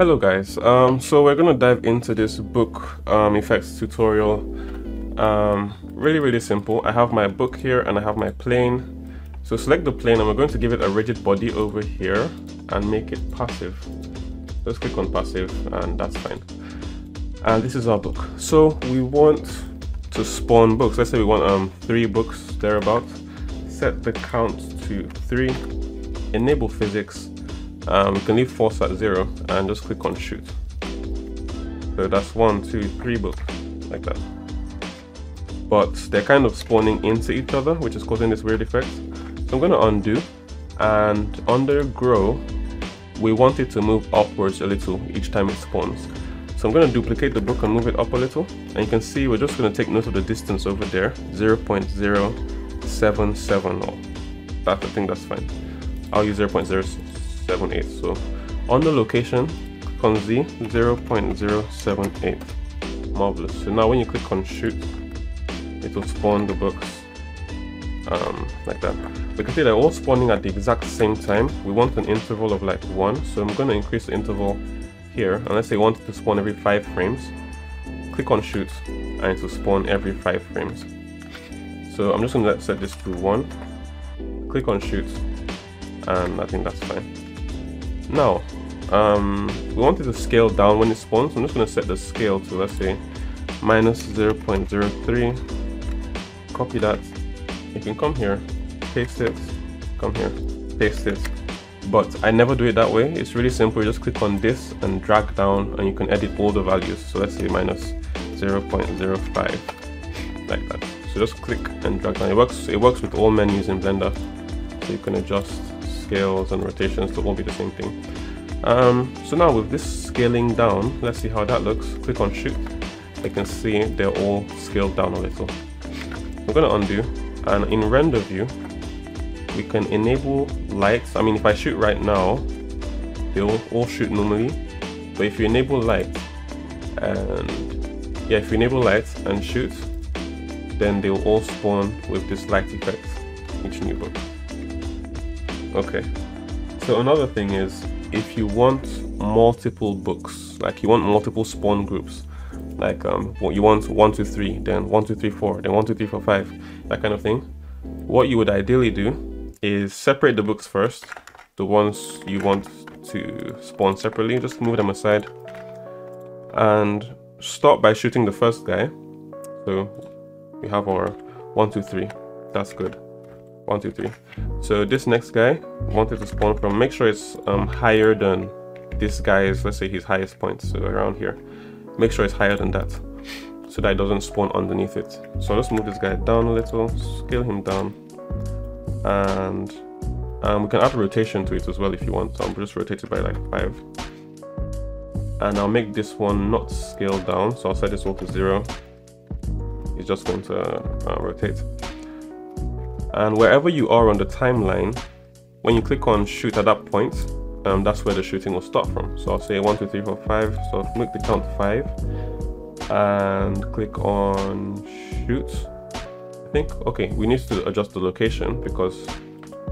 Hello guys, um, so we're gonna dive into this book um, effects tutorial. Um, really, really simple. I have my book here and I have my plane. So select the plane and we're going to give it a rigid body over here and make it passive. Let's click on passive and that's fine. And this is our book. So we want to spawn books. Let's say we want um, three books thereabout. Set the count to three, enable physics, um, we can leave force at zero and just click on shoot. So that's one, two, three books, like that. But they're kind of spawning into each other, which is causing this weird effect. So I'm going to undo, and under grow, we want it to move upwards a little each time it spawns. So I'm going to duplicate the book and move it up a little. And you can see we're just going to take note of the distance over there, 0.0770. That's, I think that's fine. I'll use 0.06 0.078 so on the location click on Z 0.078 marvelous. So now when you click on shoot it will spawn the books um, like that. We can see they're all spawning at the exact same time. We want an interval of like one. So I'm going to increase the interval here. And let's say we want it to spawn every five frames. Click on shoot and it will spawn every five frames. So I'm just going to set this to one. Click on shoot and I think that's fine now, um, we want it to scale down when it spawns. I'm just going to set the scale to, let's say, minus 0.03. Copy that. You can come here, paste it, come here, paste it. But I never do it that way. It's really simple. You just click on this and drag down and you can edit all the values. So let's say minus 0.05, like that. So just click and drag down. It works, it works with all menus in Blender. So you can adjust scales and rotations so won't be the same thing. Um, so now with this scaling down, let's see how that looks. Click on shoot. You can see they're all scaled down a little. I'm going to undo and in render view, we can enable lights. I mean, if I shoot right now, they'll all shoot normally. But if you enable light and yeah, if you enable light and shoot, then they'll all spawn with this light effect each new book. Okay. So another thing is if you want multiple books, like you want multiple spawn groups, like um, you want one, two, three, then one, two, three, four, then one, two, three, four, five, that kind of thing. What you would ideally do is separate the books first, the ones you want to spawn separately, just move them aside, and start by shooting the first guy. So we have our one, two, three. That's good one two three. So this next guy wanted to spawn from make sure it's um, higher than this guy's let's say his highest point so around here. Make sure it's higher than that so that it doesn't spawn underneath it. So let's move this guy down a little scale him down and um, we can add rotation to it as well if you want. So I'm just rotate it by like five. And I'll make this one not scale down so I'll set this one to zero. It's just going to uh, rotate and wherever you are on the timeline when you click on shoot at that point um, that's where the shooting will start from. So I'll say 1 2 3 4 5 so make the count 5 and click on shoot. I think okay we need to adjust the location because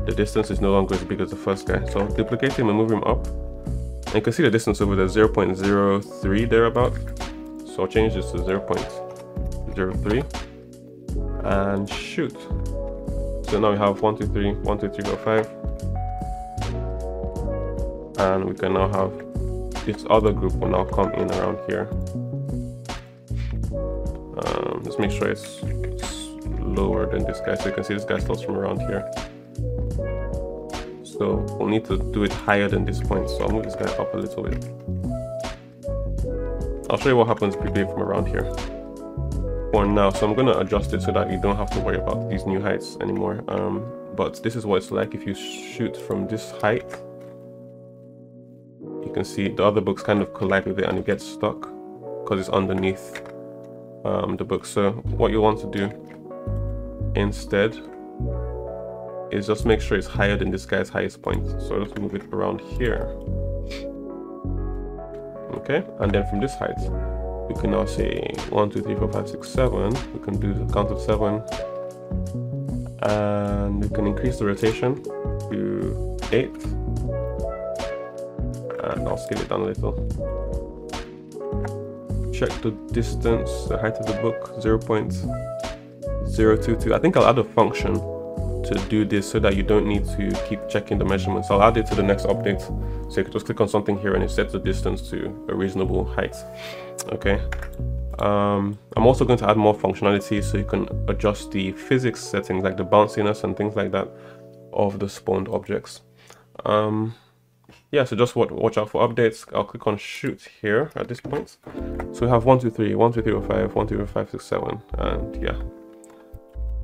the distance is no longer as big as the first guy. So duplicate him and move him up. And you can see the distance over there 0.03 thereabout. So I'll change this to 0.03 and shoot so now we have 1, 2, 3, 1, 2, 3, 4, 5. And we can now have this other group will now come in around here. Um, let's make sure it's, it's lower than this guy. So you can see this guy starts from around here. So we'll need to do it higher than this point. So I'll move this guy up a little bit. I'll show you what happens it from around here for now. So i'm going to adjust it so that you don't have to worry about these new heights anymore. Um, but this is what it's like. If you shoot from this height you can see the other books kind of collide with it and it gets stuck because it's underneath um, the book. So what you want to do instead is just make sure it's higher than this guy's highest point. So let's move it around here. Okay and then from this height we can now say 1 2 3 4 5 6 7 we can do the count of 7 and we can increase the rotation to 8 and I'll scale it down a little. Check the distance, the height of the book, 0 0.022. I think I'll add a function to do this so that you don't need to keep checking the measurements. I'll add it to the next update. So you can just click on something here and it sets the distance to a reasonable height. Okay. Um, I'm also going to add more functionality so you can adjust the physics settings like the bounciness and things like that of the spawned objects. Um, yeah, so just watch, out for updates. I'll click on shoot here at this point. So we have 1, 2, 3, 1, 2, 3, 5, 1, 2, 3, 5, 6, 7, and yeah.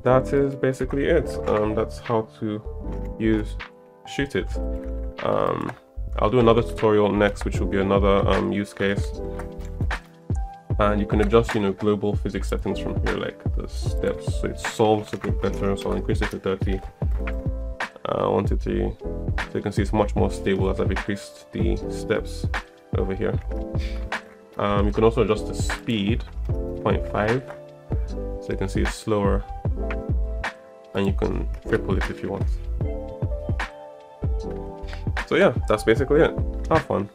That is basically it. Um, that's how to use shoot it. Um, I'll do another tutorial next, which will be another um, use case and you can adjust you know global physics settings from here like the steps so it solves a bit better so I'll increase it to 30 uh, 1 to 3 so you can see it's much more stable as I've increased the steps over here um, you can also adjust the speed 0.5 so you can see it's slower and you can triple it if you want. So yeah that's basically it. Have fun